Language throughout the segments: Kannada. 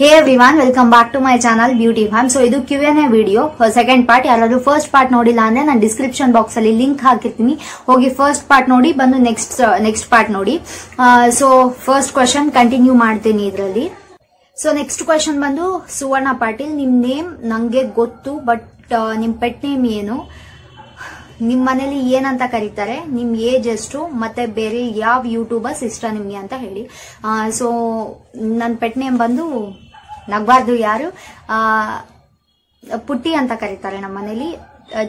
Hey everyone welcome back to my channel beauty farm so ಇದು Q N A video second part ಯಾರಾದ್ರೂ ಫಸ್ಟ್ ಪಾರ್ಟ್ ನೋಡಿಲ್ಲ ಅಂದ್ರೆ ನಾನು ಡಿಸ್ಕ್ರಿಪ್ಷನ್ ಬಾಕ್ಸ್ ಅಲ್ಲಿ ಲಿಂಕ್ ಹಾಕಿರ್ತೀನಿ. ಹೋಗಿ ಫಸ್ಟ್ ಪಾರ್ಟ್ ನೋಡಿ, ಬಂದು ನೆಕ್ಸ್ಟ್ ನೆಕ್ಸ್ಟ್ ಪಾರ್ಟ್ ನೋಡಿ. ಸೊ ಫಸ್ಟ್ ಕ್ವಶನ್ ಕಂಟಿನ್ಯೂ ಮಾಡ್ತೀನಿ ಇದರಲ್ಲಿ. ಸೊ ನೆಕ್ಸ್ಟ್ ಕ್ವಶನ್ ಬಂದು ಸುವರ್ಣ ಪಾಟೀಲ್, ನಿಮ್ ನೇಮ್ ನಂಗೆ ಗೊತ್ತು ಬಟ್ ನಿಮ್ ಪೆಟ್ ನೇಮ್ ಏನು? ನಿಮ್ ಮನೇಲಿ ಏನಂತ ಕರೀತಾರೆ? ನಿಮ್ ಏಜ್ ಎಷ್ಟು? ಮತ್ತೆ ಬೇರೆ ಯಾವ ಯೂಟ್ಯೂಬರ್ಸ್ ಇಷ್ಟ ನಿಮ್ಗೆ ಅಂತ ಹೇಳಿ. ಸೊ ನನ್ನ ಪೆಟ್ ನೇಮ್ ಬಂದು ನಗ್ಬಾರ್ದು ಯಾರು? ಪುಟ್ಟಿ ಅಂತ ಕರೀತಾರೆ ನಮ್ಮ ಮನೇಲಿ.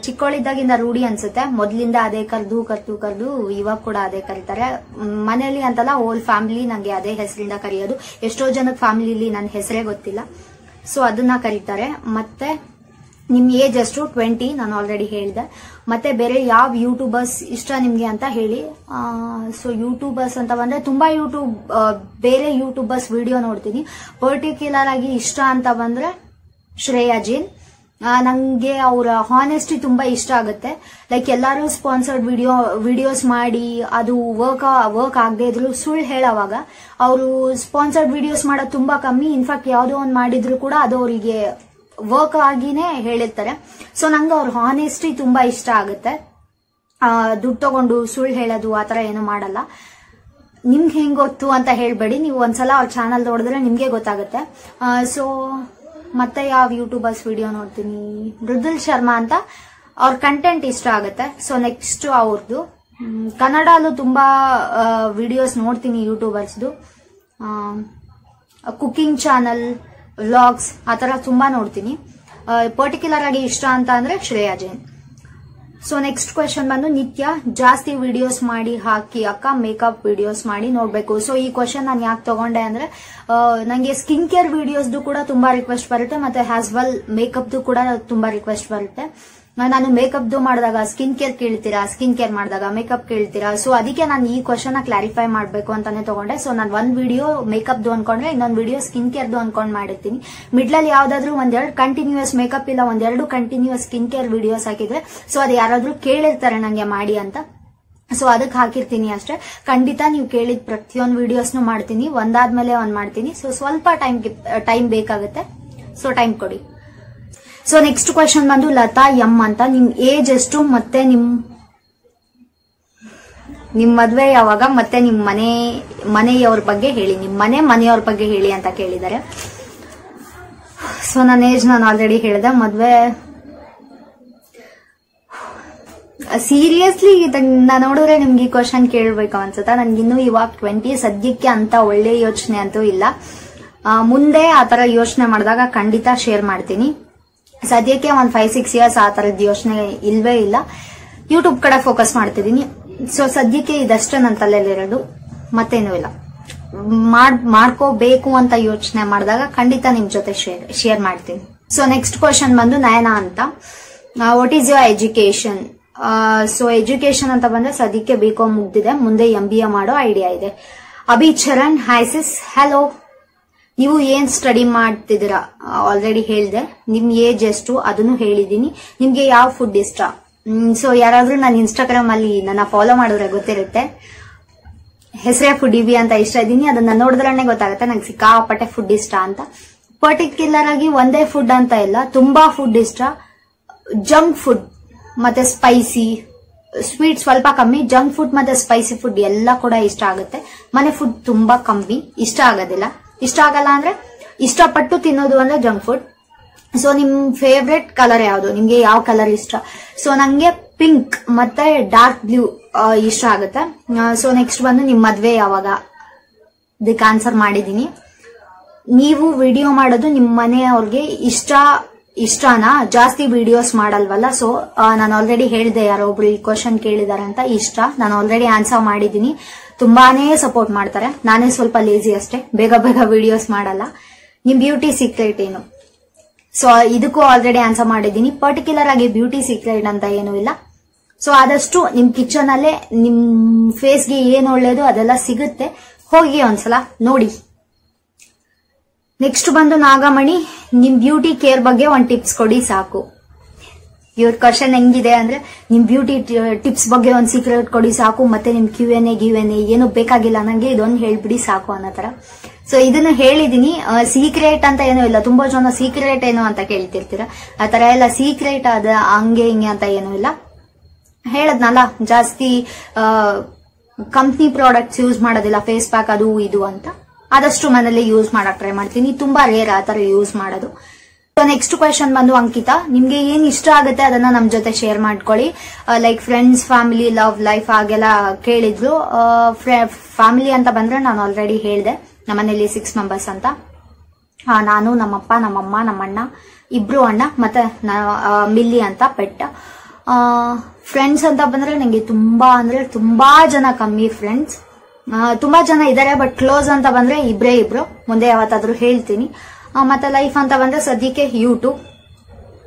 ಚಿಕ್ಕವಳಿದ್ದಾಗಿಂದ ರೂಢಿ ಅನ್ಸುತ್ತೆ. ಮೊದ್ಲಿಂದ ಅದೇ ಕರೆದು, ಕರ್ದು, ಕರೆದು, ಇವಾಗ ಕೂಡ ಅದೇ ಕರೀತಾರೆ. ಮನೇಲಿ ಅಂತಲ್ಲ ಹೋಲ್ ಫ್ಯಾಮಿಲಿ ನಂಗೆ ಅದೇ ಹೆಸರಿಂದ ಕರೆಯೋದು. ಎಷ್ಟೋ ಜನಕ್ಕೆ ಫ್ಯಾಮಿಲಿಲಿ ನನ್ನ ಹೆಸರೇ ಗೊತ್ತಿಲ್ಲ. ಸೊ ಅದನ್ನ ಕರೀತಾರೆ. ಮತ್ತೆ ನಿಮ್ ಏಜ್ ಅಷ್ಟು? ಟ್ವೆಂಟಿ, ನಾನು ಆಲ್ರೆಡಿ ಹೇಳಿದೆ. ಮತ್ತೆ ಬೇರೆ ಯಾವ ಯೂಟ್ಯೂಬರ್ಸ್ ಇಷ್ಟ ನಿಮ್ಗೆ ಅಂತ ಹೇಳಿ. ಸೊ ಯೂಟ್ಯೂಬರ್ಸ್ ಅಂತ ಬಂದ್ರೆ ತುಂಬಾ ಯೂಟ್ಯೂಬ್ ಬೇರೆ ಯೂಟ್ಯೂಬರ್ಸ್ ವಿಡಿಯೋ ನೋಡ್ತೀನಿ. ಪರ್ಟಿಕ್ಯುಲರ್ ಆಗಿ ಇಷ್ಟ ಅಂತ ಬಂದ್ರೆ ಶ್ರೇಯಾ ಜೈನ್. ನಂಗೆ ಅವರ ಹಾನೆಸ್ಟಿ ತುಂಬಾ ಇಷ್ಟ ಆಗುತ್ತೆ. ಲೈಕ್ ಎಲ್ಲರೂ ಸ್ಪಾನ್ಸರ್ಡ್ ವಿಡಿಯೋ ವಿಡಿಯೋಸ್ ಮಾಡಿ, ಅದು ವರ್ಕ್ ವರ್ಕ್ ಆಗದೆ ಇದ್ರು ಸುಳ್ಳು ಹೇಳೋವಾಗ ಅವರು ಸ್ಪಾನ್ಸರ್ಡ್ ವಿಡಿಯೋಸ್ ಮಾಡೋದು ತುಂಬಾ ಕಮ್ಮಿ. ಇನ್ಫ್ಯಾಕ್ಟ್ ಯಾವುದೋ ಒಂದು ಮಾಡಿದ್ರು ಕೂಡ ಅದು ಅವರಿಗೆ ವರ್ಕ್ ಆಗಿನೇ ಹೇಳಿರ್ತಾರೆ. ಸೊ ನಂಗೆ ಅವ್ರ ಹಾನೆಸ್ಟಿ ತುಂಬಾ ಇಷ್ಟ ಆಗುತ್ತೆ. ದುಡ್ಡು ತಗೊಂಡು ಸುಳ್ಳು ಹೇಳೋದು, ಆ ಆತರ ಏನು ಮಾಡಲ್ಲ. ನಿಮ್ಗೆ ಹೆಂಗ್ ಗೊತ್ತು ಅಂತ ಹೇಳ್ಬೇಡಿ. ನೀವು ಒಂದ್ಸಲ ಅವ್ರ ಚಾನಲ್ ನೋಡಿದ್ರೆ ನಿಮ್ಗೆ ಗೊತ್ತಾಗುತ್ತೆ. ಸೊ ಮತ್ತೆ ಯಾವ ಯೂಟ್ಯೂಬರ್ಸ್ ವಿಡಿಯೋ ನೋಡ್ತೀನಿ? ಮೃದುಲ್ ಶರ್ಮಾ ಅಂತ ಅವ್ರ ಕಂಟೆಂಟ್ ಇಷ್ಟ ಆಗುತ್ತೆ. ಸೊ ನೆಕ್ಸ್ಟ್ ಅವ್ರದ್ದು ಕನ್ನಡಾಲೂ ಕನ್ನಡಲ್ಲೂ ತುಂಬಾ ವಿಡಿಯೋಸ್ ನೋಡ್ತೀನಿ ಯೂಟ್ಯೂಬರ್ಸ್ದು ಕುಕಿಂಗ್ ಚಾನಲ್ ವ್ಲಾಗ್ಸ್ ಆ ಥರ ತುಂಬಾ ನೋಡ್ತೀನಿ. ಪರ್ಟಿಕ್ಯುಲರ್ ಆಗಿ ಇಷ್ಟ ಅಂತ ಅಂದ್ರೆ Shreya Jain. So next question ಬಂದು ನಿತ್ಯ, ಜಾಸ್ತಿ ವಿಡಿಯೋಸ್ ಮಾಡಿ ಹಾಕಿ, ಅಕ್ಕ ಮೇಕಪ್ ವಿಡಿಯೋಸ್ ಮಾಡಿ ನೋಡ್ಬೇಕು. ಸೊ ಈ ಕ್ವಶನ್ ನಾನು ಯಾಕೆ ತಗೊಂಡೆ ಅಂದ್ರೆ ನಂಗೆ ಸ್ಕಿನ್ ಕೇರ್ ವಿಡಿಯೋಸ್ದು ಕೂಡ ತುಂಬಾ ರಿಕ್ವೆಸ್ಟ್ ಬರುತ್ತೆ, ಮತ್ತೆ ಹ್ಯಾಸ್ ವೆಲ್ ಮೇಕಪ್ದು ಕೂಡ ತುಂಬಾ ರಿಕ್ವೆಸ್ಟ್ ಬರುತ್ತೆ. ನಾನು ಮೇಕಪ್ದು ಮಾಡಿದಾಗ ಸ್ಕಿನ್ ಕೇರ್ ಕೇಳ್ತೀರಾ? ಸ್ಕಿನ್ ಕೇರ್ ಮಾಡಿದಾಗ ಮೇಕಪ್ ಕೇಳ್ತೀರಾ? ಸೊ ಅದಕ್ಕೆ ನಾನು ಈ ಕ್ವಶನ್ ಕ್ಲಾರಿಫೈ ಮಾಡಬೇಕು ಅಂತಾನೆ ತಗೊಂಡೆ. ಸೊ ನಾನು ಒಂದ್ ವಿಡಿಯೋ ಮೇಕಪ್ದು ಅನ್ಕೊಂಡ್ರೆ ಇನ್ನೊಂದು ವಿಡಿಯೋ ಸ್ಕಿನ್ ಕೇರ್ದು ಅನ್ಕೊಂಡ್ ಮಾಡಿರ್ತೀನಿ. ಮಿಡ್ಲಲ್ಲಿ ಯಾವ್ದಾದ್ರು ಒಂದೆರಡು ಕಂಟಿನ್ಯೂಸ್ ಮೇಕಪ್ ಇಲ್ಲ ಒಂದೆರಡು ಕಂಟಿನ್ಯೂಸ್ ಸ್ಕಿನ್ ಕೇರ್ ವಿಡಿಯೋಸ್ ಹಾಕಿದ್ರೆ ಸೊ ಅದು ಯಾರಾದ್ರೂ ಕೇಳಿರ್ತಾರೆ ನಂಗೆ ಮಾಡಿ ಅಂತ. ಸೊ ಅದಕ್ಕೆ ಹಾಕಿರ್ತೀನಿ ಅಷ್ಟೇ. ಖಂಡಿತ ನೀವು ಕೇಳಿದ ಪ್ರತಿಯೊಂದು ವಿಡಿಯೋಸ್ನು ಮಾಡ್ತೀನಿ. ಒಂದಾದ್ಮೇಲೆ ಒಂದ್ ಮಾಡ್ತೀನಿ. ಸೊ ಸ್ವಲ್ಪ ಟೈಮ್ ಟೈಮ್ ಬೇಕಾಗುತ್ತೆ. ಸೊ ಟೈಮ್ ಕೊಡಿ. ಸೊ ನೆಕ್ಸ್ಟ್ ಕ್ವಶನ್ ಬಂದು ಲತಾ ಎಂ ಅಂತ. ನಿಮ್ ಏಜ್ ಎಷ್ಟು ಮತ್ತೆ ನಿಮ್ ನಿಮ್ ಮದ್ವೆ ಯಾವಾಗ ಮತ್ತೆ ನಿಮ್ ಮನೆ, ಮನೆಯವ್ರ ಬಗ್ಗೆ ಹೇಳಿ. ನಿಮ್ ಮನೆ, ಮನೆಯವ್ರ ಬಗ್ಗೆ ಹೇಳಿ ಅಂತ ಕೇಳಿದ್ದಾರೆ. ಸೊ ನನ್ನ ಏಜ್ ನಾನು ಆಲ್ರೆಡಿ ಹೇಳಿದೆ. ಮದ್ವೆ ಸೀರಿಯಸ್ಲಿ ಇದನ್ನ ನೋಡಿದ್ರೆ ನಿಮ್ಗೆ ಈ ಕ್ವಶನ್ ಕೇಳ್ಬೇಕು ಅನ್ಸುತ್ತಾ? ನನ್ಗಿನ್ನೂ ಇವಾಗ ಟ್ವೆಂಟಿ ಸದ್ಯಕ್ಕೆ ಅಂತ ಒಳ್ಳೆ ಯೋಚನೆ ಅಂತೂ ಇಲ್ಲ. ಮುಂದೆ ಆತರ ತರ ಯೋಚನೆ ಮಾಡಿದಾಗ ಖಂಡಿತ ಶೇರ್ ಮಾಡ್ತೀನಿ. ಸದ್ಯಕ್ಕೆ ಒಂದ್ ಫೈವ್ ಸಿಕ್ಸ್ ಇಯರ್ಸ್ ಆ ತರದ್ ಯೋಚನೆ ಇಲ್ವೇ ಇಲ್ಲ. ಯೂಟ್ಯೂಬ್ ಕಡೆ ಫೋಕಸ್ ಮಾಡ್ತಿದ್ದೀನಿ. ಸೊ ಸದ್ಯಕ್ಕೆ ಇದಷ್ಟೇ ನನ್ನ ತಲೆಯಲ್ಲಿರೋದು ಮತ್ತೇನೂ ಇಲ್ಲ. ಮಾಡ್, ಮಾಡ್ಕೋಬೇಕು ಅಂತ ಯೋಚನೆ ಮಾಡಿದಾಗ ಖಂಡಿತ ನಿಮ್ ಜೊತೆ ಶೇರ್ ಶೇರ್ ಮಾಡ್ತೀನಿ. ಸೊ ನೆಕ್ಸ್ಟ್ ಕ್ವಶನ್ ಬಂದು ನಯನ ಅಂತ. What is your education so education ಅಂತ ಬಂದ್ರೆ ಸದ್ಯಕ್ಕೆ ಬಿ ಕಾಮ್ ಮುಗ್ದಿದೆ. ಮುಂದೆ ಎಂ ಬಿ ಎ ಮಾಡೋ ಐಡಿಯಾ ಇದೆ. ಅಭಿ ಚರಣ್ ಹೈಸಿಸ್ ಹಲೋ ನೀವು ಏನ್ ಸ್ಟಡಿ ಮಾಡ್ತಿದ್ದೀರಾ? ಆಲ್ರೆಡಿ ಹೇಳಿದೆ. ನಿಮ್ ಏಜ್ ಎಷ್ಟು? ಅದನ್ನು ಹೇಳಿದೀನಿ ನಿಮ್ಗೆ ಯಾವ ಫುಡ್ ಇಷ್ಟ? ಸೊ ಯಾರಾದ್ರೂ ನಾನು ಇನ್ಸ್ಟಾಗ್ರಾಮ್ ಅಲ್ಲಿ ನನ್ನ ಫಾಲೋ ಮಾಡಿದ್ರೆ ಗೊತ್ತಿರುತ್ತೆ. ಹೆಸರೇ ಫುಡ್ ಇವಿ ಅಂತ ಇಷ್ಟ ಇದ್ದೀನಿ. ಅದನ್ನ ನೋಡಿದ್ರೆ ಗೊತ್ತಾಗುತ್ತೆ. ನಂಗೆ ಸಿಕ್ಕಾಪಟ್ಟೆ ಫುಡ್ ಇಷ್ಟ ಅಂತ. ಪರ್ಟಿಕ್ಯುಲರ್ ಆಗಿ ಒಂದೇ ಫುಡ್ ಅಂತ ಇಲ್ಲ. ತುಂಬಾ ಫುಡ್ ಇಷ್ಟ. ಜಂಕ್ ಫುಡ್ ಮತ್ತೆ ಸ್ಪೈಸಿ ಸ್ವೀಟ್ ಸ್ವಲ್ಪ ಕಮ್ಮಿ. ಜಂಕ್ ಫುಡ್ ಮತ್ತೆ ಸ್ಪೈಸಿ ಫುಡ್ ಎಲ್ಲ ಕೂಡ ಇಷ್ಟ ಆಗುತ್ತೆ. ಮನೆ ಫುಡ್ ತುಂಬಾ ಕಮ್ಮಿ. ಇಷ್ಟ ಆಗೋದಿಲ್ಲ. ಇಷ್ಟ ಆಗಲ್ಲ ಅಂದ್ರೆ ಇಷ್ಟಪಟ್ಟು ತಿನ್ನೋದು ಅಂದ್ರೆ ಜಂಕ್ ಫುಡ್. ಸೊ ನಿಮ್ ಫೇವ್ರೆಟ್ ಕಲರ್ ಯಾವುದು? ನಿಮ್ಗೆ ಯಾವ ಕಲರ್ ಇಷ್ಟ? ಸೊ ನಂಗೆ ಪಿಂಕ್ ಮತ್ತೆ ಡಾರ್ಕ್ ಬ್ಲೂ ಇಷ್ಟ ಆಗುತ್ತೆ. ಸೊ ನೆಕ್ಸ್ಟ್ ಬಂದು ನಿಮ್ ಮದ್ವೆ ಯಾವಾಗ? ಇದಕ್ಕೆ ಆನ್ಸರ್ ಮಾಡಿದೀನಿ ನೀವು ವಿಡಿಯೋ ಮಾಡೋದು ನಿಮ್ ಮನೆಯವ್ರಿಗೆ ಇಷ್ಟ, ಇಷ್ಟನಾ? ಜಾಸ್ತಿ ವಿಡಿಯೋಸ್ ಮಾಡಲ್ವಲ್ಲ? ಸೊ ನಾನು ಆಲ್ರೆಡಿ ಹೇಳಿದೆ, ಯಾರೋ ಒಬ್ರು ಈ ಕ್ವಶನ್ ಕೇಳಿದಾರೆ ಅಂತ, ಇಷ್ಟ. ನಾನು ಆಲ್ರೆಡಿ ಆನ್ಸರ್ ಮಾಡಿದೀನಿ ತುಂಬಾನೇ ಸಪೋರ್ಟ್ ಮಾಡ್ತಾರೆ. ನಾನೇ ಸ್ವಲ್ಪ ಲೇಜಿ ಅಷ್ಟೇ. ಬೇಗ ಬೇಗ ವಿಡಿಯೋಸ್ ಮಾಡಲ್ಲ. ನಿಮ್ ಬ್ಯೂಟಿ ಸೀಕ್ರೆಟ್ ಏನು? ಸೊ ಇದಕ್ಕೂ ಆಲ್ರೆಡಿ ಆನ್ಸರ್ ಮಾಡಿದ್ದೀನಿ. ಪರ್ಟಿಕ್ಯುಲರ್ ಆಗಿ ಬ್ಯೂಟಿ ಸೀಕ್ರೆಟ್ ಅಂತ ಏನೂ ಇಲ್ಲ. ಸೊ ಆದಷ್ಟು ನಿಮ್ ಕಿಚನ್ ಅಲ್ಲೇ ನಿಮ್ ಫೇಸ್ಗೆ ಏನ್ ಒಳ್ಳೇದು ಅದೆಲ್ಲ ಸಿಗುತ್ತೆ. ಹೋಗಿ ಒಂದ್ಸಲ ನೋಡಿ. ನೆಕ್ಸ್ಟ್ ಬಂದು ನಾಗಮಣಿ, ನಿಮ್ ಬ್ಯೂಟಿ ಕೇರ್ ಬಗ್ಗೆ ಒಂದ್ ಟಿಪ್ಸ್ ಕೊಡಿ ಸಾಕು. ಇವ್ರ ಕ್ವಶನ್ ಹೆಂಗಿದೆ ಅಂದ್ರೆ ನಿಮ್ ಬ್ಯೂಟಿ ಟಿಪ್ಸ್ ಬಗ್ಗೆ ಒಂದ್ ಸೀಕ್ರೆಟ್ ಕೊಡಿ ಸಾಕು, ಮತ್ತೆ ನಿಮ್ ಕ್ಯೂ ಎನ್ ಎ ಗ್ಯೂ ಎನ್ ಏನು ಬೇಕಾಗಿಲ್ಲ ನಂಗೆ, ಇದೊಂದು ಹೇಳ್ಬಿಡಿ ಸಾಕು ಅನ್ನೋ ತರ ಸೊ ಇದನ್ನ ಹೇಳಿದೀನಿ. ಸೀಕ್ರೆಟ್ ಅಂತ ಏನೂ ಇಲ್ಲ. ತುಂಬಾ ಜನ ಸೀಕ್ರೆಟ್ ಏನು ಅಂತ ಕೇಳ್ತಿರ್ತೀರ. ಆ ತರ ಎಲ್ಲ ಸೀಕ್ರೆಟ್ ಅದ ಹಂಗೆ ಹಿಂಗೆ ಅಂತ ಏನೂ ಇಲ್ಲ. ಹೇಳದ್ನಲ್ಲ, ಜಾಸ್ತಿ ಕಂಪ್ನಿ ಪ್ರಾಡಕ್ಟ್ಸ್ ಯೂಸ್ ಮಾಡೋದಿಲ್ಲ. ಫೇಸ್ ಪ್ಯಾಕ್ ಅದು, ಇದು ಅಂತ. ಆದಷ್ಟು ಮನೇಲಿ ಯೂಸ್ ಮಾಡಕ್ ಟ್ರೈ ಮಾಡ್ತೀನಿ. ತುಂಬಾ ರೇರ್ ಆ ತರ ಯೂಸ್ ಮಾಡೋದು. ನೆಕ್ಸ್ಟ್ ಕ್ವೆಶನ್ ಬಂದು ಅಂಕಿತಾ ನಿಮ್ಗೆ ಏನ್ ಇಷ್ಟ ಆಗುತ್ತೆ ಅದನ್ನ ನಮ್ ಜೊತೆ ಶೇರ್ ಮಾಡ್ಕೊಳ್ಳಿ. Like friends family love life ಹಾಗೆಲ್ಲ ಕೇಳಿದ್ರು. ಫ್ಯಾಮಿಲಿ ಅಂತ ಬಂದ್ರೆ ನಾನು ಆಲ್ರೆಡಿ ಹೇಳಿದೆ. ನಮ್ಮನೇಲಿ ಸಿಕ್ಸ್ ಮೆಂಬರ್ಸ್ ಅಂತ. ನಾನು, ನಮ್ಮಪ್ಪ, ನಮ್ಮಮ್ಮ, ನಮ್ಮಣ್ಣ, ಇಬ್ರು ಅಣ್ಣ, ಮತ್ತೆ ಮಿಲ್ಲಿ ಅಂತ ಪೆಟ್ಟ. ಫ್ರೆಂಡ್ಸ್ ಅಂತ ಬಂದ್ರೆ ನಂಗೆ ತುಂಬಾ ಅಂದ್ರೆ ತುಂಬಾ ಜನ ಕಮ್ಮಿ ಫ್ರೆಂಡ್ಸ್ ತುಂಬಾ ಜನ ಇದ್ದಾರೆ ಬಟ್ ಕ್ಲೋಸ್ ಅಂತ ಬಂದ್ರೆ ಇಬ್ರೇ ಇಬ್ರು. ಮುಂದೆ ಯಾವತ್ತಾದ್ರೂ ಹೇಳ್ತೀನಿ. ಮತ್ತೆ ಲೈಫ್ ಅಂತ ಬಂದ್ರೆ ಸದ್ಯಕ್ಕೆ ಯೂಟ್ಯೂಬ್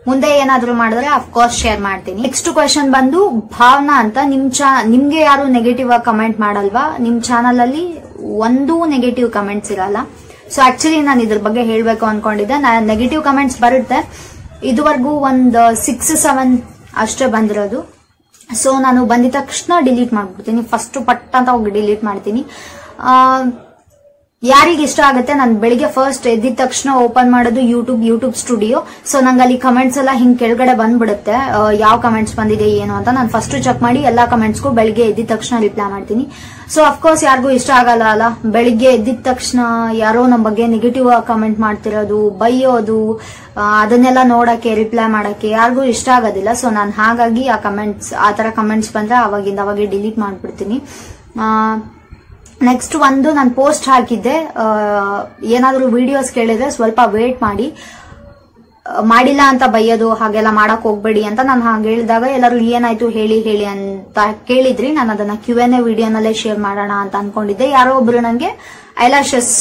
ಮುಂದೆ ಏನಾದ್ರೂ ಮಾಡಿದ್ರೆ ಅಫ್ಕೋರ್ಸ್ ಶೇರ್ ಮಾಡ್ತೀನಿ. ನೆಕ್ಸ್ಟ್ ಕ್ವೆಶನ್ ಬಂದು, ಭಾವನಾ ಅಂತ. ನಿಮ್ ಚಾ ನಿಮ್ಗೆ ಯಾರು ನೆಗೆಟಿವ್ ಆಗಿ ಕಮೆಂಟ್ ಮಾಡಲ್ವಾ? ನಿಮ್ ಚಾನಲ್ ಅಲ್ಲಿ ಒಂದೂ ನೆಗೆಟಿವ್ ಕಮೆಂಟ್ಸ್ ಇರಲ್ಲ. ಸೊ ಆಕ್ಚುಲಿ ನಾನು ಇದ್ರ ಬಗ್ಗೆ ಹೇಳ್ಬೇಕು ಅನ್ಕೊಂಡಿದ್ದೆ. ನೆಗೆಟಿವ್ ಕಮೆಂಟ್ಸ್ ಬರುತ್ತೆ. ಇದುವರೆಗೂ ಒಂದು ಸಿಕ್ಸ್ ಸೆವೆನ್ ಅಷ್ಟೇ ಬಂದಿರೋದು. ಸೊ ನಾನು ಬಂದಿದ ತಕ್ಷಣ ಡಿಲೀಟ್ ಮಾಡ್ಬಿಡ್ತೀನಿ. ಫಸ್ಟ್ ಪಟ್ ಅಂತ ಹೋಗಿ ಡಿಲೀಟ್ ಮಾಡ್ತೀನಿ. ಯಾರಿಗೆ ಇಷ್ಟ ಆಗುತ್ತೆ, ನಾನು ಬೆಳಿಗ್ಗೆ ಫಸ್ಟ್ ಎದ್ದಿದ ತಕ್ಷಣ ಓಪನ್ ಮಾಡೋದು ಯೂಟ್ಯೂಬ್ ಯೂಟ್ಯೂಬ್ ಸ್ಟುಡಿಯೋ ಸೊ ನಂಗೆ ಅಲ್ಲಿ ಕಮೆಂಟ್ಸ್ ಎಲ್ಲ ಹಿಂಗ್ ಕೆಳಗಡೆ ಬಂದ್ಬಿಡುತ್ತೆ. ಯಾವ ಕಮೆಂಟ್ಸ್ ಬಂದಿದೆ, ಏನು ಅಂತ ನಾನು ಫಸ್ಟ್ ಚೆಕ್ ಮಾಡಿ ಎಲ್ಲಾ ಕಮೆಂಟ್ಸ್ಗೂ ಬೆಳಿಗ್ಗೆ ಎದ್ದಿದ ತಕ್ಷಣ ರಿಪ್ಲೈ ಮಾಡ್ತೀನಿ. ಸೊ ಅಫ್ಕೋರ್ಸ್ ಯಾರಿಗೂ ಇಷ್ಟ ಆಗಲ್ಲ ಅಲ್ಲ. ಬೆಳಿಗ್ಗೆ ಎದ್ದಿದ ತಕ್ಷಣ ಯಾರೋ ನಮ್ಮ ಬಗ್ಗೆ ನೆಗೆಟಿವ್ ಆಗಿ ಕಮೆಂಟ್ ಮಾಡ್ತಿರೋದು, ಬೈಯೋದು ಅದನ್ನೆಲ್ಲ ನೋಡಕ್ಕೆ ರಿಪ್ಲೈ ಮಾಡಕ್ಕೆ ಯಾರಿಗೂ ಇಷ್ಟ ಆಗೋದಿಲ್ಲ. ಸೊ ನಾನು ಹಾಗಾಗಿ ಆ ಕಮೆಂಟ್ಸ್ ಆ ತರ ಕಮೆಂಟ್ಸ್ ಬಂದ್ರೆ ಅವಾಗಿಂದ ಅವಾಗ ಡಿಲೀಟ್ ಮಾಡ್ಬಿಡ್ತೀನಿ. ನೆಕ್ಸ್ಟ್ ಒಂದು ನಾನು ಪೋಸ್ಟ್ ಹಾಕಿದ್ದೆ. ಏನಾದರೂ ವಿಡಿಯೋಸ್ ಕೇಳಿದ್ರೆ ಸ್ವಲ್ಪ ವೇಟ್ ಮಾಡಿ. ಮಾಡಿಲ್ಲ ಅಂತ ಬೈಯೋದು, ಹಾಗೆಲ್ಲ ಮಾಡಕ್ ಹೋಗ್ಬೇಡಿ ಅಂತ ನಾನು ಹಾಗೆ ಹೇಳಿದಾಗ ಎಲ್ಲರೂ ಏನಾಯ್ತು ಹೇಳಿ ಹೇಳಿ ಅಂತ ಕೇಳಿದ್ರಿ. ನಾನು ಅದನ್ನ ಕ್ಯೂ ಎನ್ ಎ ವಿಡಿಯೋನಲ್ಲೇ ಶೇರ್ ಮಾಡೋಣ ಅಂತ ಅನ್ಕೊಂಡಿದ್ದೆ. ಯಾರೋ ಒಬ್ರು ನಂಗೆ ಐಲಾಶಸ್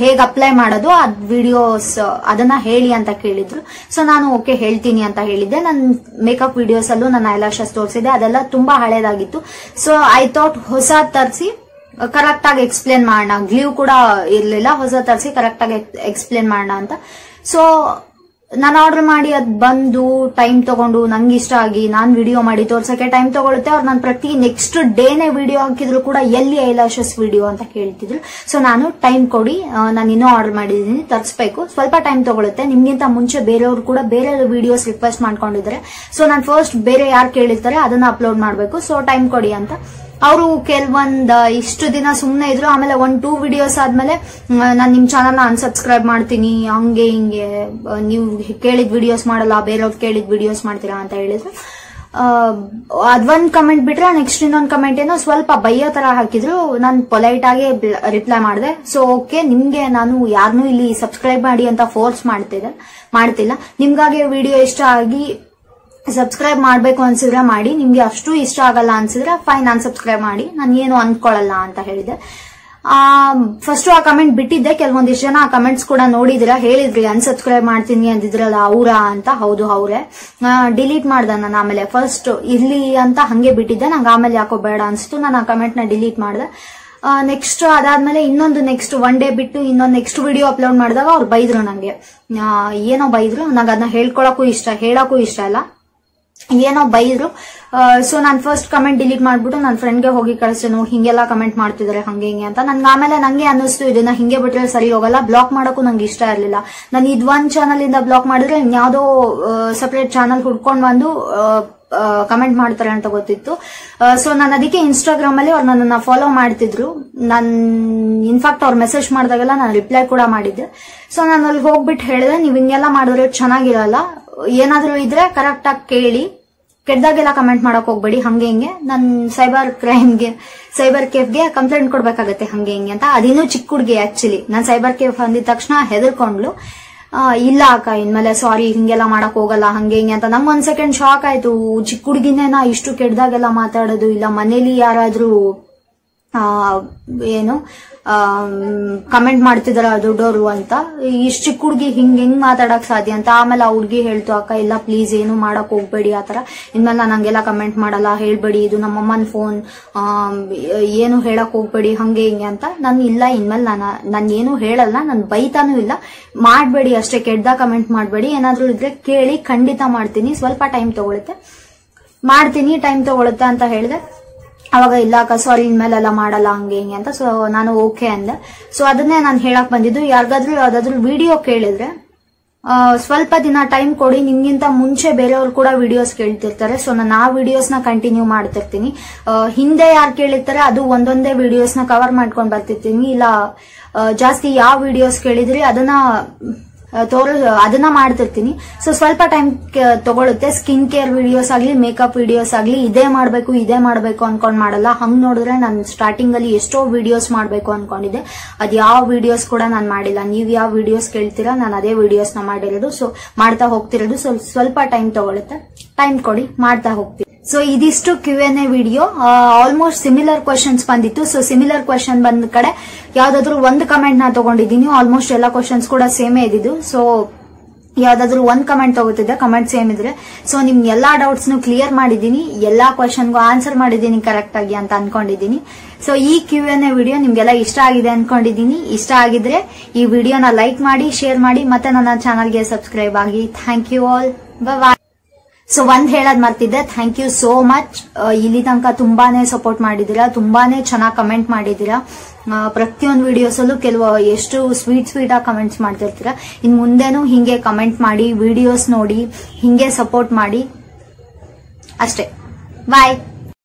ಹೇಗ್ ಅಪ್ಲೈ ಮಾಡೋದು, ಆ ವಿಡಿಯೋಸ್ ಅದನ್ನ ಹೇಳಿ ಅಂತ ಕೇಳಿದ್ರು. ಸೊ ನಾನು ಓಕೆ ಹೇಳ್ತೀನಿ ಅಂತ ಹೇಳಿದ್ದೆ. ನನ್ನ ಮೇಕಪ್ ವಿಡಿಯೋಸ್ ಅಲ್ಲೂ ನನ್ನ ಐಲಾಶಸ್ ತೋರಿಸಿದೆ ಅದೆಲ್ಲ ತುಂಬಾ ಹಳೇದಾಗಿತ್ತು. ಸೊ ಐ ಥಾಟ್ ಹೊಸ ತರಿಸಿ ಕರೆಕ್ಟ್ ಆಗಿ ಎಕ್ಸ್ಪ್ಲೇನ್ ಮಾಡೋಣ. ಗ್ಲೀವ್ ಕೂಡ ಇರ್ಲಿಲ್ಲ. ಹೊಸ ತರಿಸಿ ಕರೆಕ್ಟ್ ಆಗಿ ಎಕ್ಸ್ಪ್ಲೇನ್ ಮಾಡೋಣ ಅಂತ. ಸೊ ನಾನು ಆರ್ಡರ್ ಮಾಡಿ, ಅದ್ ಬಂದು ಟೈಮ್ ತಗೊಂಡು ನಂಗೆ ಇಷ್ಟ ಆಗಿ ನಾನ್ ವಿಡಿಯೋ ಮಾಡಿ ತೋರ್ಸಕ್ಕೆ ಟೈಮ್ ತಗೊಳುತ್ತೆ. ಅವ್ರು ನಾನು ಪ್ರತಿ ನೆಕ್ಸ್ಟ್ ಡೇನೆ ವಿಡಿಯೋ ಹಾಕಿದ್ರು ಕೂಡ ಎಲ್ಲಿ ಐಲಾಶಸ್ ವಿಡಿಯೋ ಅಂತ ಕೇಳ್ತಿದ್ರು. ಸೊ ನಾನು ಟೈಮ್ ಕೊಡಿ. ನಾನು ಇನ್ನೂ ಆರ್ಡರ್ ಮಾಡಿದ್ದೀನಿ. ತರಿಸ್ಬೇಕು. ಸ್ವಲ್ಪ ಟೈಮ್ ತಗೊಳುತ್ತೆ. ನಿಮ್ಗಿಂತ ಮುಂಚೆ ಬೇರೆಯವ್ರು ಕೂಡ ಬೇರೆ ವಿಡಿಯೋಸ್ ರಿಕ್ವೆಸ್ಟ್ ಮಾಡ್ಕೊಂಡಿದ್ದಾರೆ. ಸೊ ನಾನು ಫಸ್ಟ್ ಬೇರೆ ಯಾರು ಕೇಳಿರ್ತಾರೆ ಅದನ್ನ ಅಪ್ಲೋಡ್ ಮಾಡಬೇಕು. ಸೊ ಟೈಮ್ ಕೊಡಿ ಅಂತ. ಅವರು ಕೆಲವೊಂದ್ ಇಷ್ಟು ದಿನ ಸುಮ್ಮನೆ ಇದ್ರು. ಆಮೇಲೆ ಒಂದ್ ಟೂ ವಿಡಿಯೋಸ್ ಆದ್ಮೇಲೆ ನಾನು ನಿಮ್ ಚಾನಲ್ ಅನ್ಸಬ್ಸ್ಕ್ರೈಬ್ ಮಾಡ್ತೀನಿ. ಹಂಗೆ ಹಿಂಗೆ ನೀವು ಕೇಳಿದ ವಿಡಿಯೋಸ್ ಮಾಡಲ್ಲ, ಬೇರೆಯವ್ರು ಕೇಳಿದ ವಿಡಿಯೋಸ್ ಮಾಡ್ತೀರಾ ಅಂತ ಹೇಳಿದ್ರು. ಅದೊಂದ್ ಕಮೆಂಟ್ ಬಿಟ್ರೆ ನೆಕ್ಸ್ಟ್ ಇನ್ನೊಂದ್ ಕಮೆಂಟ್ ಏನೋ ಸ್ವಲ್ಪ ಬಯ್ಯೋ ತರ ಹಾಕಿದ್ರು. ನಾನು ಪೊಲೈಟ್ ಆಗಿ ರಿಪ್ಲೈ ಮಾಡಿದೆ. ಸೊ ಓಕೆ ನಿಮ್ಗೆ ನಾನು ಯಾರನ್ನೂ ಇಲ್ಲಿ ಸಬ್ಸ್ಕ್ರೈಬ್ ಮಾಡಿ ಅಂತ ಫೋರ್ಸ್ ಮಾಡ್ತಿದ್ದೆ ಮಾಡ್ತಿಲ್ಲ. ನಿಮ್ಗಾಗಿ ವಿಡಿಯೋ ಇಷ್ಟ ಆಗಿ ಸಬ್ಸ್ಕ್ರೈಬ್ ಮಾಡ್ಬೇಕು ಅನ್ಸಿದ್ರೆ ಮಾಡಿ. ನಿಮ್ಗೆ ಅಷ್ಟು ಇಷ್ಟ ಆಗಲ್ಲ ಅನ್ಸಿದ್ರೆ ಫೈನ್ ಅನ್ಸಬ್ಸ್ಕ್ರೈಬ್ ಮಾಡಿ. ನಾನು ಏನು ಅನ್ಕೊಳ್ಳಲ್ಲ ಅಂತ ಹೇಳಿದೆ. ಆ ಫಸ್ಟ್ ಆ ಕಮೆಂಟ್ ಬಿಟ್ಟಿದ್ದೆ. ಕೆಲವೊಂದಿಷ್ಟು ಜನ ಆ ಕಮೆಂಟ್ಸ್ ಕೂಡ ನೋಡಿದಿರ. ಹೇಳಿದ್ರಿ ಅನ್ಸಬ್ಸ್ಕ್ರೈಬ್ ಮಾಡ್ತೀನಿ ಅಂದಿದ್ರಲ್ಲ, ಅವರಾ ಅಂತ. ಹೌದು, ಅವ್ರೆ. ಡಿಲೀಟ್ ಮಾಡ್ದೆ ನಾನು ಆಮೇಲೆ. ಫಸ್ಟ್ ಇರ್ಲಿ ಅಂತ ಹಂಗೆ ಬಿಟ್ಟಿದ್ದೆ. ನಂಗೆ ಆಮೇಲೆ ಯಾಕೋ ಬೇಡ ಅನ್ಸ್ತು. ನಾನು ಆ ಕಮೆಂಟ್ನ ಡಿಲೀಟ್ ಮಾಡಿದೆ. ನೆಕ್ಸ್ಟ್ ಅದಾದ್ಮೇಲೆ ಇನ್ನೊಂದು ನೆಕ್ಸ್ಟ್ ಒನ್ ಡೇ ಬಿಟ್ಟು ಇನ್ನೊಂದು ನೆಕ್ಸ್ಟ್ ವಿಡಿಯೋ ಅಪ್ಲೋಡ್ ಮಾಡಿದಾಗ ಅವ್ರು ಬೈದ್ರು ನಂಗೆ. ಏನೋ ಬೈದ್ರು. ನಂಗೆ ಅದನ್ನ ಹೇಳ್ಕೊಳಕ್ಕೂ ಇಷ್ಟ, ಹೇಳಕ್ಕೂ ಇಷ್ಟ ಇಲ್ಲ ಏನೋ ಬೈದ್ರು. ಸೊ ನಾನು ಫಸ್ಟ್ ಕಮೆಂಟ್ ಡಿಲೀಟ್ ಮಾಡ್ಬಿಟ್ಟು ನನ್ನ ಫ್ರೆಂಡ್ಗೆ ಹೋಗಿ ಕಳಿಸೋನು. ಹಿಂಗೆಲ್ಲ ಕಮೆಂಟ್ ಮಾಡ್ತಿದ್ದಾರೆ ಹಂಗೆ ಹಿಂಗೆ ಅಂತ. ನನ್ಗೆ ಆಮೇಲೆ ನಂಗೆ ಅನ್ನಿಸ್ತು ಇದನ್ನ ಹಿಂಗೆ ಬಿಟ್ರೆ ಸರಿ ಹೋಗಲ್ಲ ಬ್ಲಾಕ್ ಮಾಡೋಕ್ಕೂ ನಂಗೆ ಇಷ್ಟ ಇರಲಿಲ್ಲ. ನಾನು ಇದು ಒಂದು ಚಾನಲ್ ಇಂದ ಬ್ಲಾಕ್ ಮಾಡಿದ್ರೆ ಇನ್ಯಾವುದೋ ಸಪ್ರೇಟ್ ಚಾನಲ್ ಹುಡ್ಕೊಂಡು ಬಂದು ಕಮೆಂಟ್ ಮಾಡ್ತಾರೆ ಅಂತ ಗೊತ್ತಿತ್ತು. ಸೊ ನಾನು ಅದಕ್ಕೆ ಇನ್ಸ್ಟಾಗ್ರಾಮ್ ಅಲ್ಲಿ ಅವ್ರು ನನ್ನನ್ನು ಫಾಲೋ ಮಾಡ್ತಿದ್ರು. ನನ್ನ ಇನ್ಫ್ಯಾಕ್ಟ್ ಅವ್ರು ಮೆಸೇಜ್ ಮಾಡಿದಾಗೆಲ್ಲ ನಾನು ರಿಪ್ಲೈ ಕೂಡ ಮಾಡಿದ್ದೆ. ಸೊ ನಾನು ಅಲ್ಲಿ ಹೋಗ್ಬಿಟ್ಟು ಹೇಳಿದೆ, ನೀವು ಹಿಂಗೆಲ್ಲ ಮಾಡಿದ್ರೆ ಚೆನ್ನಾಗಿರಲ್ಲ. ಏನಾದ್ರೂ ಇದ್ರೆ ಕರೆಕ್ಟ್ ಆಗಿ ಕೇಳಿ. ಕೆಟ್ಟದಾಗೆಲ್ಲ ಕಮೆಂಟ್ ಮಾಡಕ್ ಹೋಗ್ಬೇಡಿ, ಹಂಗೆ ಹಿಂಗೆ. ನನ್ ಸೈಬರ್ ಕ್ರೈಮ್ಗೆ ಸೈಬರ್ ಕೇಫ್ಗೆ ಕಂಪ್ಲೇಂಟ್ ಕೊಡ್ಬೇಕಾಗತ್ತೆ ಹಂಗೆ ಹಿಂಗೆ ಅಂತ. ಅದಿನ್ನೂ ಚಿಕ್ಕ ಹುಡುಗಿ ಆಕ್ಚುಲಿ ನಾನು ಸೈಬರ್ ಕೇಫ್ ಅಂದಿದ ತಕ್ಷಣ ಹೆದರ್ಕೊಂಡ್ಲು ಇಲ್ಲ ಅಕ್ಕ, ಇನ್ಮೇಲೆ ಸಾರಿ ಹಿಂಗೆಲ್ಲ ಮಾಡಕ್ ಹೋಗಲ್ಲ, ಹಂಗೆ ಹಿಂಗೆ ಅಂತ. ನಂಗೆ ಒಂದ್ ಸೆಕೆಂಡ್ ಶಾಕ್ ಆಯ್ತು. ಚಿಕ್ಕ ಹುಡುಗಿನೇನ ಇಷ್ಟು ಕೆಟ್ಟದಾಗೆಲ್ಲ ಮಾತಾಡೋದು, ಇಲ್ಲ ಮನೇಲಿ ಯಾರಾದ್ರೂ ಏನು ಕಮೆಂಟ್ ಮಾಡ್ತಿದಾರ ದೊಡ್ಡವರು ಅಂತ. ಇಷ್ಟು ಚಿಕ್ಕ ಹುಡ್ಗಿ ಹಿಂಗ್ ಹೆಂಗ್ ಮಾತಾಡಕ್ ಸಾಧ್ಯ ಅಂತ. ಆಮೇಲೆ ಆ ಹುಡುಗಿ ಹೇಳ್ತು, ಅಕ್ಕ, ಇಲ್ಲ ಪ್ಲೀಸ್ ಏನು ಮಾಡಕ್ ಹೋಗ್ಬೇಡಿ ಆತರ ಇನ್ಮೇಲೆ ನಾನು ಹಂಗೆಲ್ಲ ಕಮೆಂಟ್ ಮಾಡಲ್ಲ, ಹೇಳ್ಬೇಡಿ, ಇದು ನಮ್ಮಮ್ಮನ ಫೋನ್ ಏನು ಹೇಳಕ್ ಹೋಗ್ಬೇಡಿ, ಹಂಗೆ ಹಿಂಗೆ ಅಂತ. ನಾನು, ಇಲ್ಲ, ಇನ್ಮೇಲೆ ನಾನು ಏನು ಹೇಳಲ್ಲ, ನಾನು ಬೈತಾನು ಇಲ್ಲ. ಮಾಡ್ಬೇಡಿ ಅಷ್ಟೇ ಕೆಡ್ದಾಗ ಕಮೆಂಟ್ ಮಾಡ್ಬೇಡಿ. ಏನಾದ್ರೂ ಇದ್ರೆ ಕೇಳಿ ಖಂಡಿತ ಮಾಡ್ತೀನಿ. ಸ್ವಲ್ಪ ಟೈಮ್ ತಗೊಳುತ್ತೆ. ಮಾಡ್ತೀನಿ ಟೈಮ್ ತಗೊಳುತ್ತೆ ಅಂತ ಹೇಳಿದೆ. ಅವಾಗ ಇಲ್ಲ ಅಕ್ಕ ಸಾರಿ ಇನ್ಮೇಲೆಲ್ಲ ಮಾಡಲ್ಲ ಹಂಗೆ ಹಿಂಗೆ ಅಂತ. ಸೊ ನಾನು ಓಕೆ ಅಂದೆ. ಸೊ ಅದನ್ನೇ ನಾನು ಹೇಳಕ್ ಬಂದಿದ್ದು. ಯಾರಿಗಾದ್ರೂ ಯಾವ್ದಾದ್ರು ವಿಡಿಯೋ ಕೇಳಿದ್ರೆ ಸ್ವಲ್ಪ ದಿನ ಟೈಮ್ ಕೊಡಿ. ನಿಮ್ಗಿಂತ ಮುಂಚೆ ಬೇರೆಯವ್ರು ಕೂಡ ವಿಡಿಯೋಸ್ ಕೇಳ್ತಿರ್ತಾರೆ. ಸೊ ನಾನು ಆ ವಿಡಿಯೋಸ್ನ ಕಂಟಿನ್ಯೂ ಮಾಡ್ತಿರ್ತೀನಿ. ಹಿಂದೆ ಯಾರು ಕೇಳಿರ್ತಾರೆ, ಅದು ಒಂದೊಂದೇ ವಿಡಿಯೋಸ್ನ ಕವರ್ ಮಾಡ್ಕೊಂಡು ಬರ್ತಿರ್ತೀನಿ. ಇಲ್ಲ ಜಾಸ್ತಿ ಯಾವ ವಿಡಿಯೋಸ್ ಕೇಳಿದ್ರಿ, ಅದನ್ನ ತೋರ, ಅದನ್ನ ಮಾಡ್ತಿರ್ತೀನಿ. ಸೊ ಸ್ವಲ್ಪ ಟೈಮ್ ತಗೊಳುತ್ತೆ. ಸ್ಕಿನ್ ಕೇರ್ ವಿಡಿಯೋಸ್ ಆಗ್ಲಿ ಮೇಕಪ್ ವಿಡಿಯೋಸ್ ಆಗ್ಲಿ, ಇದೇ ಮಾಡ್ಬೇಕು ಇದೇ ಮಾಡ್ಬೇಕು ಅನ್ಕೊಂಡ್ ಮಾಡಲ್ಲ. ಹಂಗ್ ನೋಡಿದ್ರೆ ನಾನು ಸ್ಟಾರ್ಟಿಂಗ್ ಅಲ್ಲಿ ಎಷ್ಟೋ ವಿಡಿಯೋಸ್ ಮಾಡ್ಬೇಕು ಅನ್ಕೊಂಡಿದ್ದೆ. ಅದ್ ಯಾವ ವಿಡಿಯೋಸ್ ಕೂಡ ನಾನು ಮಾಡಿಲ್ಲ. ನೀವ್ ಯಾವ ವಿಡಿಯೋಸ್ ಕೇಳ್ತೀರಾ, ನಾನು ಅದೇ ವಿಡಿಯೋಸ್ನ ಮಾಡಿರೋದು. ಸೊ ಮಾಡ್ತಾ ಹೋಗ್ತಿರೋದು. ಸೊ ಸ್ವಲ್ಪ ಟೈಮ್ ತಗೊಳುತ್ತೆ. ಟೈಮ್ ಕೊಡಿ. ಮಾಡ್ತಾ ಹೋಗ್ತೀನಿ. ಸೊ ಇದಿಷ್ಟು Q n A video almost similar questions ಬಂದಿತ್ತು. ಸೊ ಸಿಮಿಲರ್ ಕ್ವಶನ್ ಬಂದ ಕಡೆ ಯಾವ್ದಾದ್ರು ಒಂದು ಕಮೆಂಟ್ ನಾ ತಗೊಂಡಿದ್ದೀನಿ. ಆಲ್ಮೋಸ್ಟ್ ಎಲ್ಲ ಕ್ವಶನ್ಸ್ ಕೂಡ ಸೇಮೇ ಇದ್ದಿದ್ದು. ಸೊ ಯಾವ್ದಾದ್ರು ಒಂದ್ ಕಮೆಂಟ್ ತಗೋತಿದ್ದೆ ಕಮೆಂಟ್ ಸೇಮ್ ಇದ್ರೆ. ಸೊ ನಿಮ್ ಎಲ್ಲಾ ಡೌಟ್ಸ್ ಕ್ಲಿಯರ್ ಮಾಡಿದೀನಿ ಎಲ್ಲಾ ಕ್ವಶನ್ಗೂ ಆನ್ಸರ್ ಮಾಡಿದ್ದೀನಿ ಕರೆಕ್ಟ್ ಆಗಿ ಅಂತ ಅನ್ಕೊಂಡಿದ್ದೀನಿ. ಸೊ ಈ ಕ್ಯೂ ಎನ್ ಎ ವಿಡಿಯೋ ನಿಮ್ಗೆಲ್ಲ ಇಷ್ಟ ಆಗಿದೆ ಅನ್ಕೊಂಡಿದ್ದೀನಿ. ಇಷ್ಟ ಆಗಿದ್ರೆ ಈ ವಿಡಿಯೋನ ಲೈಕ್ ಮಾಡಿ ಶೇರ್ ಮಾಡಿ, ಮತ್ತೆ ನನ್ನ ಚಾನಲ್ಗೆ ಸಬ್ಸ್ಕ್ರೈಬ್ ಆಗಿ. Thank you all bye so ಒಂದ್ ಹೇಳದ್ ಮರ್ತಿದ್ದೆ. ಥ್ಯಾಂಕ್ ಯು ಸೋ ಮಚ್ ಇಲ್ಲಿ ತನಕ ತುಂಬಾನೇ ಸಪೋರ್ಟ್ ಮಾಡಿದೀರಾ ತುಂಬಾನೇ ಚೆನ್ನಾಗಿ ಕಮೆಂಟ್ ಮಾಡಿದೀರಾ ಪ್ರತಿಯೊಂದು ವಿಡಿಯೋಸ್ ಅಲ್ಲೂ ಕೆಲವು, ಎಷ್ಟು ಸ್ವೀಟ್ ಸ್ವೀಟ್ ಆಗಿ ಕಮೆಂಟ್ಸ್ ಮಾಡ್ತಿರ್ತೀರಾ. ಇನ್ ಮುಂದೆನೂ ಹಿಂಗೆ ಕಮೆಂಟ್ ಮಾಡಿ ವಿಡಿಯೋಸ್ ನೋಡಿ, ಹಿಂಗೆ ಸಪೋರ್ಟ್ ಮಾಡಿ. ಅಷ್ಟೇ. ಬಾಯ್